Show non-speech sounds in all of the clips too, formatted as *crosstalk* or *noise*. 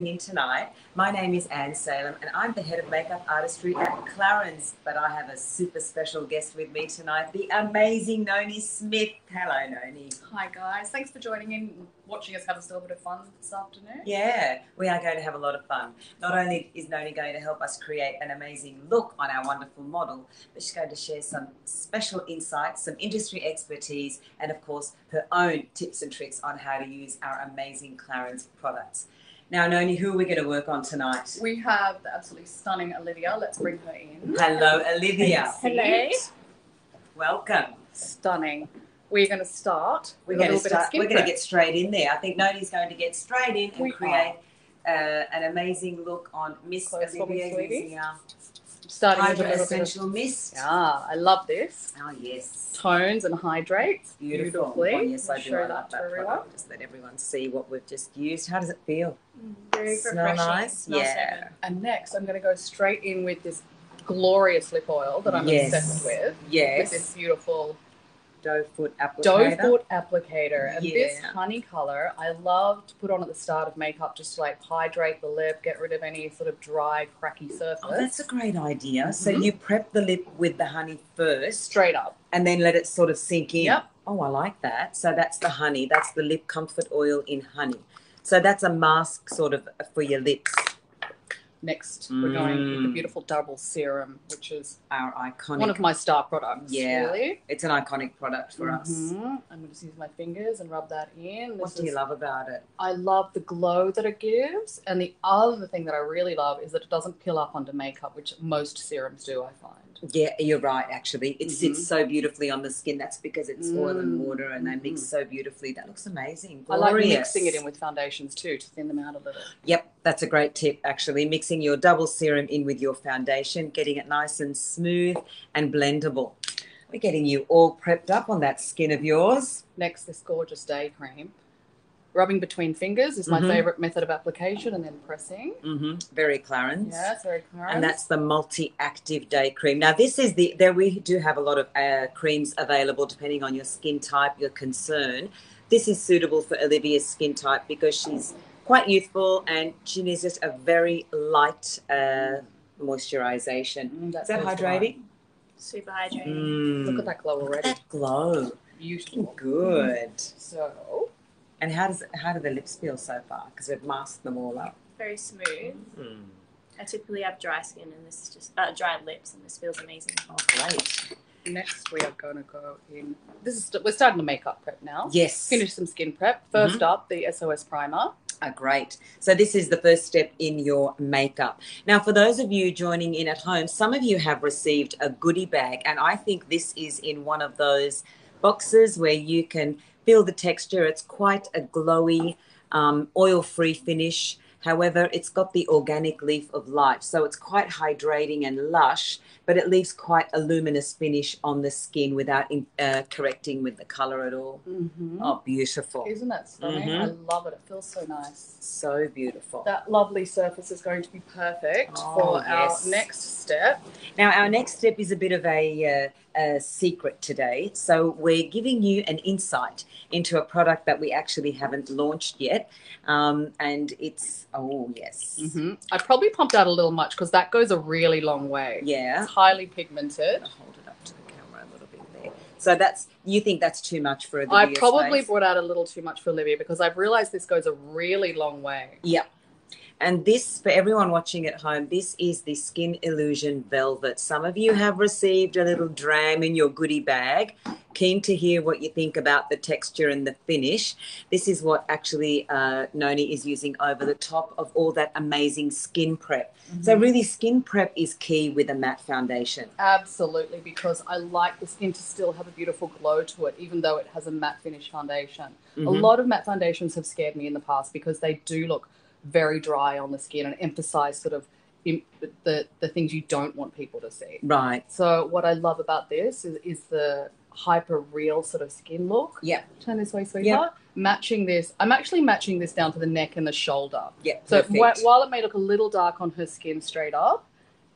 in tonight. My name is Anne Salem and I'm the head of makeup artistry at Clarins. But I have a super special guest with me tonight, the amazing Noni Smith. Hello, Noni. Hi guys, thanks for joining in, watching us have a little bit of fun this afternoon. Yeah, we are going to have a lot of fun. Not only is Noni going to help us create an amazing look on our wonderful model, but she's going to share some special insights, some industry expertise, and of course, her own tips and tricks on how to use our amazing Clarins products. Now, Noni, who are we going to work on tonight? We have the absolutely stunning Olivia. Let's bring her in. Hello, Olivia. Hello. Welcome. Stunning. We're going to start We're going to little bit of start. We're going to get straight in there. I think Noni's going to get straight in and We create uh, an amazing look on Miss Close for me, Olivia sweetie. using our starting with a little bit of. Essential Mist. Yeah, I love this. Oh yes, Tones and hydrates beautiful. beautifully. Oh, yes, I do. Show I that love to that everyone. product. Just let everyone see what we've just used. How does it feel? Mm, very Smell refreshing. nice. Yeah. good. And next, I'm going to go straight in with this glorious lip oil that I'm Yes. obsessed with. Yes. With this beautiful doe foot applicator. doe foot applicator and this honey color i love to put on at the start of makeup just to like hydrate the lip get rid of any sort of dry cracky surface Oh, that's a great idea. So Mhm. you prep the lip with the honey first, straight up and then let it sort of sink in. Yep. Oh, I like that. So that's the honey. That's the lip comfort oil in honey. So that's a mask sort of for your lips. Next we're going with the Mm. beautiful double serum which is Our iconic. one of my star products Yeah, really It's an iconic product for us. Mhm. i'm going to just use my fingers and rub that in What This do you is- love about it? I love the glow that it gives, and the other thing that I really love is that it doesn't peel up under makeup, which most serums do. I find. Yeah, you're right. Actually, it Mhm. sits so beautifully on the skin. That's because it's oil and Mm. water, and they mix Mhm. so beautifully. That looks amazing. I like mixing it in with foundations too to thin them out a little. Yep, that's a great tip. Actually, mixing your double serum in with your foundation, getting it nice and smooth and blendable. We're getting you all prepped up on that skin of yours. Next, this gorgeous day cream. Rubbing between fingers is my Mhm. favorite method of application, and then pressing. Mm-hmm. Very Clarins. Yeah, very clear. And that's the multi-active day cream. Now, this is the there we do have a lot of uh, creams available depending on your skin type, your concern. This is suitable for Olivia's skin type because she's quite youthful and she needs just a very light uh, moisturization. Mm, Is that's that so hydrating? Super hydrating. Mm. Look at that glow already. That glow. Beautiful. Good. So, And how does how do the lips feel so far? Because we've masked them all up. Very smooth. Mm. I typically have dry skin and this is just uh, dry lips and this feels amazing. Oh, great. next we are going to go in. This is we're starting the makeup prep now. Yes. Finish some skin prep. 1st up, the SOS primer. Ah, great. So this is the first step in your makeup. Now, for those of you joining in at home, some of you have received a goodie bag, and I think this is in one of those boxes where you can feel the texture. It's quite a glowy, um, oil-free finish. However, it's got the organic leaf of life, so it's quite hydrating and lush, but it leaves quite a luminous finish on the skin without in, uh, correcting with the color at all. Mm-hmm. Oh, beautiful! Isn't that stunning? Mhm. I love it. It feels so nice. So beautiful. That lovely surface is going to be perfect Oh, for yes. our next step. Now, our next step is a bit of a, uh, a secret today. So, we're giving you an insight into a product that we actually haven't launched yet. Um, and it's, oh, yes. Mm-hmm. I probably pumped out a little much because that goes a really long way. Yeah. It's highly pigmented. Hold it up to the camera a little bit there. So, that's, you think that's too much for a I probably space? brought out a little too much for Olivia because I've realized this goes a really long way. Yep. And this, for everyone watching at home, this is the Skin Illusion Velvet. Some of you have received a little dram in your goodie bag. Keen to hear what you think about the texture and the finish. This is what actually uh, Noni is using over the top of all that amazing skin prep. So, really, skin prep is key with a matte foundation. Absolutely, because I like the skin to still have a beautiful glow to it, even though it has a matte finish foundation. A Mhm. lot of matte foundations have scared me in the past because they do look very dry on the skin and emphasize sort of the the things you don't want people to see. Right. So what I love about this is, is the hyper real sort of skin look. Yeah. Turn this way, sweetheart. Yeah. Matching this, I'm actually matching this down to the neck and the shoulder. Yeah. So wh- while it may look a little dark on her skin straight up,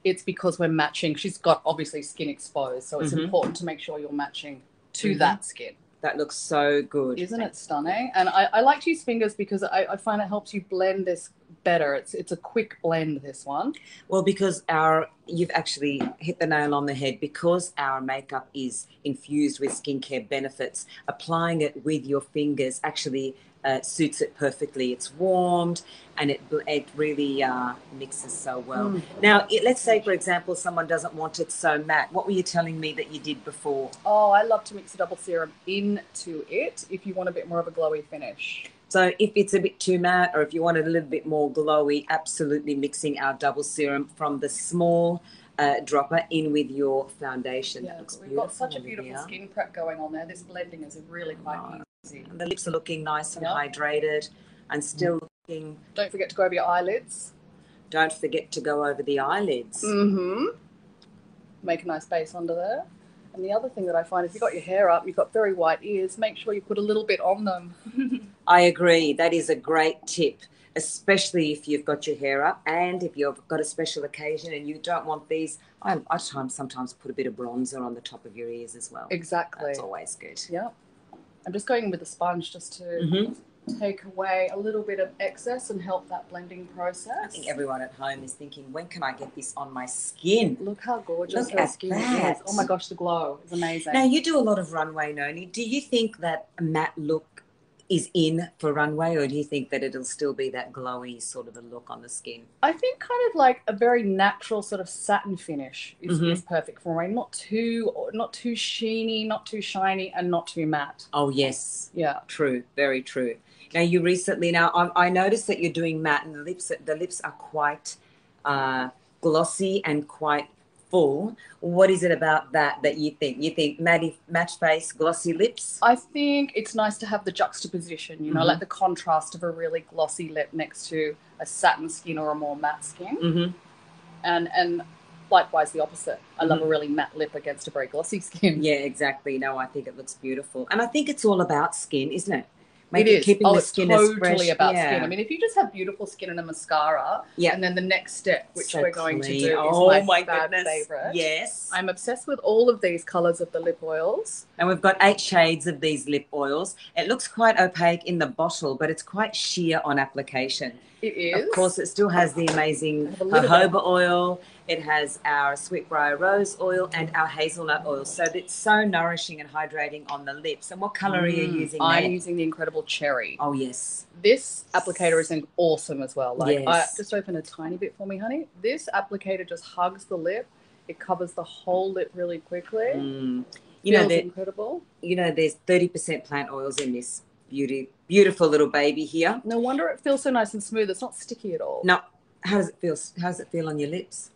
it's because we're matching. She's got obviously skin exposed, so it's Mhm. important to make sure you're matching to Mhm. that skin. That looks so good. Isn't it stunning? And I, I like to use fingers because I, I find it helps you blend this better. It's it's a quick blend. This one. Well, because our you've actually hit the nail on the head because our makeup is infused with skincare benefits. Applying it with your fingers actually uh, suits it perfectly. It's warmed and it it really uh, mixes so well. Mm. Now, it, let's say for example, someone doesn't want it so matte. What were you telling me that you did before? Oh, I love to mix a double serum into it if you want a bit more of a glowy finish. So if it's a bit too matte or if you want it a little bit more glowy, absolutely mixing our double serum from the small uh, dropper in with your foundation. Yeah, that looks we've got such a beautiful skin prep going on there. This blending is really quite Oh. easy. And the lips are looking nice and Yeah. hydrated and still looking. Don't forget to go over your eyelids. Don't forget to go over the eyelids. Mm-hmm. Make a nice base under there. And the other thing that I find, if you've got your hair up, you've got very white ears, make sure you put a little bit on them. *laughs* I agree. That is a great tip, especially if you've got your hair up and if you've got a special occasion and you don't want these. I, I sometimes put a bit of bronzer on the top of your ears as well. Exactly. That's always good. Yeah. I'm just going with a sponge just to Mhm. take away a little bit of excess and help that blending process. I think everyone at home is thinking, when can I get this on my skin? Look how gorgeous Look her at skin that. is. Oh my gosh, the glow is amazing. Now, you do a lot of runway, Noni. Do you think that a matte look is in for runway, or do you think that it'll still be that glowy sort of a look on the skin? I think kind of like a very natural sort of satin finish is, Mhm. is perfect for me. Not too not too sheeny, not too shiny, and not too matte. Oh, yes. Yeah. True, very true. Now you recently now I, I noticed that you're doing matte and the lips the lips are quite uh, glossy and quite full. What is it about that that you think? You think matte matte face, glossy lips? I think it's nice to have the juxtaposition, you know, Mhm. like the contrast of a really glossy lip next to a satin skin or a more matte skin. Mm-hmm. And and likewise the opposite. I love a really matte lip against a very glossy skin. Yeah, exactly. No, I think it looks beautiful, and I think it's all about skin, isn't it? It is. keeping oh, the it's skin as totally fresh. about yeah. skin. I mean, if you just have beautiful skin and a mascara, Yeah. and then the next step, which So we're going clean. to do, oh is my, goodness, favorite. yes. I'm obsessed with all of these colors of the lip oils. And we've got eight shades of these lip oils. It looks quite opaque in the bottle, but it's quite sheer on application. It is. Of course, it still has the amazing I have a little bit. jojoba oil. It has our sweetbriar rose oil and our hazelnut oil. So it's so nourishing and hydrating on the lips. And what color are you Mm, using I'm there? using the Incredible Cherry. Oh, yes. This applicator is awesome as well. Like, I, Yes. just open a tiny bit for me, honey. This applicator just hugs the lip. It covers the whole lip really quickly. Mm. You know, Feels that, incredible. you know, there's 30% plant oils in this beauty, beautiful little baby here. No wonder it feels so nice and smooth. It's not sticky at all. No, how does it feel? How does it feel on your lips?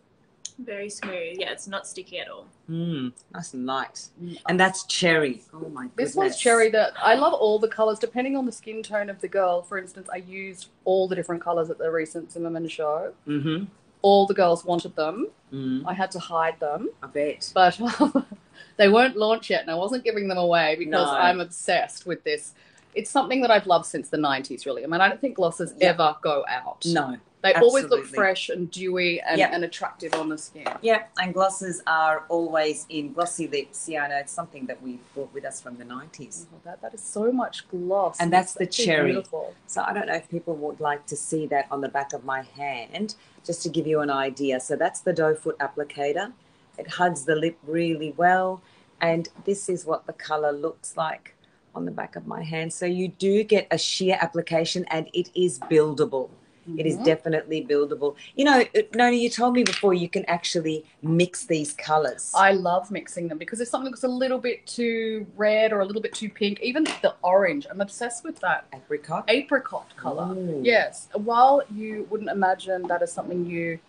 Very smooth. Yeah, it's not sticky at all. Mm, nice and light. Mm. And that's cherry. Oh my goodness. This one's cherry that I love all the colors depending on the skin tone of the girl. For instance, I used all the different colors at the recent Zimmermann show. Mm-hmm. All the girls wanted them. Mm, I had to hide them, I bet. but *laughs* they weren't launched yet, and I wasn't giving them away because No. I'm obsessed with this. It's something that I've loved since the 90s, really. I mean, I don't think glosses Yeah. ever go out. No. They always look fresh and dewy and, Yep. and attractive on the skin. Yeah, and glosses are always in glossy lips. Yeah, I know it's something that we brought with us from the 90s. Oh, that, that is so much gloss. And that's It's the cherry. Beautiful. So I don't know if people would like to see that on the back of my hand, just to give you an idea. So that's the doe foot applicator. It hugs the lip really well, and this is what the color looks like on the back of my hand. So you do get a sheer application, and it is buildable. It is Mhm. definitely buildable. You know, uh, Noni, you told me before you can actually mix these colors. I love mixing them because if something looks a little bit too red or a little bit too pink, even the orange, I'm obsessed with that Apricot. apricot color. Ooh. Yes, while you wouldn't imagine that is something you,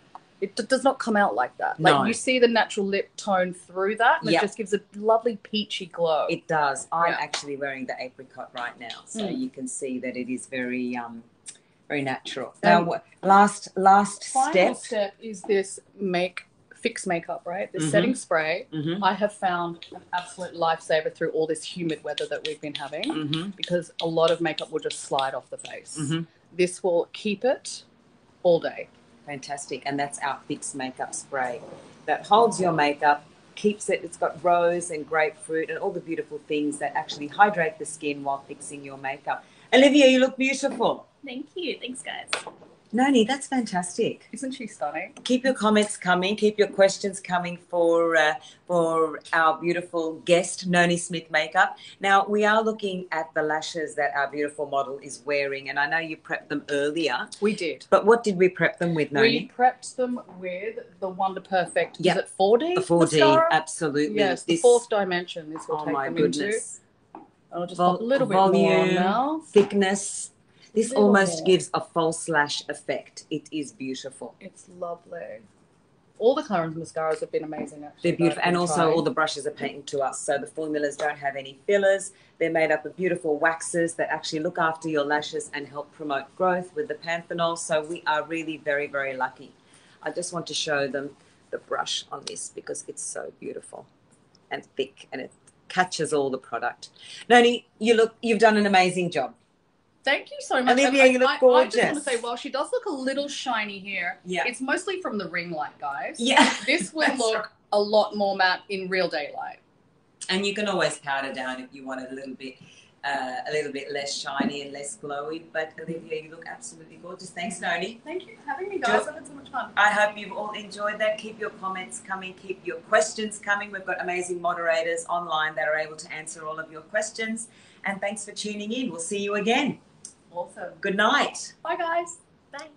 it d- does not come out like that. Like No. you see the natural lip tone through that, and Yep. it just gives a lovely peachy glow. It does. I'm Yeah. actually wearing the apricot right now, so Mm. you can see that it is very, um, very natural. Um, now, last last Final step. step is this make fix makeup, right? This Mhm. setting spray. Mm-hmm. I have found an absolute lifesaver through all this humid weather that we've been having Mm-hmm. because a lot of makeup will just slide off the face. Mm-hmm. This will keep it all day. Fantastic, and that's our fix makeup spray that holds your makeup, keeps it. It's got rose and grapefruit and all the beautiful things that actually hydrate the skin while fixing your makeup. Olivia, you look beautiful. Thank you. Thanks, guys. Noni, that's fantastic. Isn't she stunning? Keep your comments coming. Keep your questions coming for uh, for our beautiful guest, Noni Smith Makeup. Now we are looking at the lashes that our beautiful model is wearing, and I know you prepped them earlier. We did. But what did we prep them with, Noni? We prepped them with the Wonder Perfect. Yep. Is it 4D? the 4D, mascara? absolutely. Yes, the fourth dimension. This will Oh take my them goodness. into. I'll just Vol- pop a little bit more volume. now. Thickness. This almost gives a false lash effect. It is beautiful. It's lovely. All the Clarins mascaras have been amazing. Actually, They're beautiful, and also trying. all the brushes are patented to us. So the formulas don't have any fillers. They're made up of beautiful waxes that actually look after your lashes and help promote growth with the panthenol. So we are really very, very lucky. I just want to show them the brush on this because it's so beautiful and thick, and it catches all the product. Noni, you look, you've done an amazing job. Thank you so much. Olivia, you look I, I just want to say, while she does look a little shiny here, Yeah. it's mostly from the ring light, guys. Yeah. *laughs* This will That's look right. a lot more matte in real daylight. And you can always powder down if you want it a little bit, uh, a little bit less shiny and less glowy. But Olivia, you look absolutely gorgeous. Thanks, Noni. Thank you for having me, guys. I've had so much fun. I hope you've all enjoyed that. Keep your comments coming. Keep your questions coming. We've got amazing moderators online that are able to answer all of your questions. And thanks for tuning in. We'll see you again. Awesome. Good night. Bye, guys. Bye.